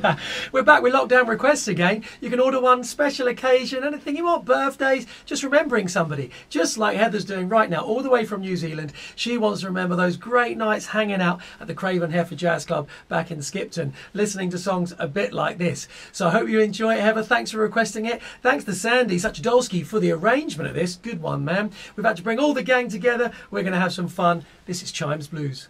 We're back with lockdown requests again. You can order one special occasion, anything you want, birthdays, just remembering somebody, just like Heather's doing right now, all the way from New Zealand. She wants to remember those great nights hanging out at the Craven Heifer Jazz Club back in Skipton, listening to songs a bit like this. So I hope you enjoy it, Heather. Thanks for requesting it. Thanks to Sandy Suchodolski for the arrangement of this. Good one, man. We've had to bring all the gang together. We're going to have some fun. This is Chimes Blues.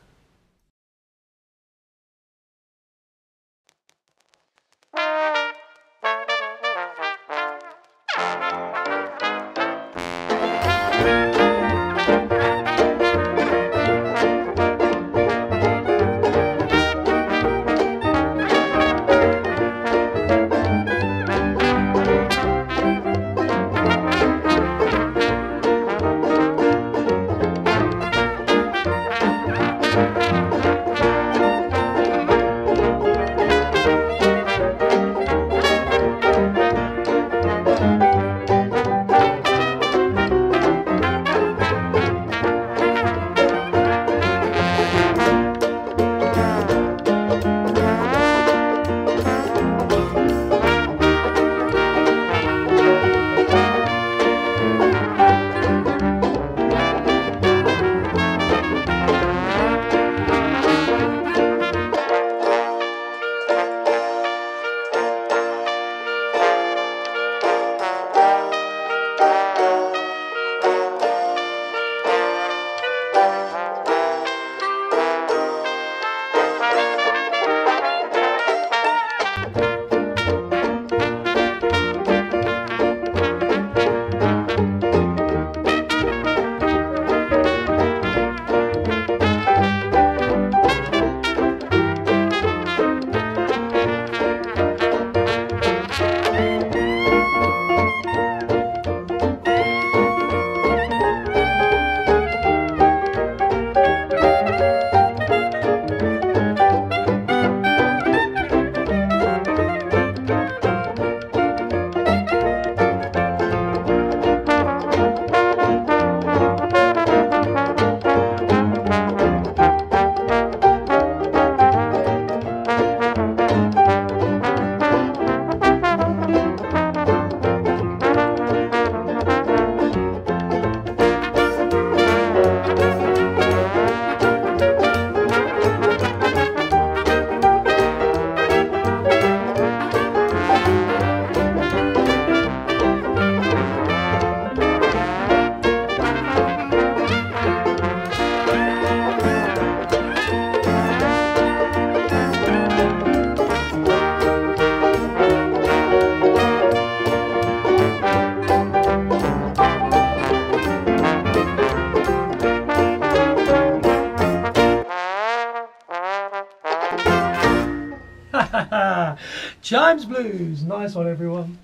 Chimes Blues. Nice one, everyone.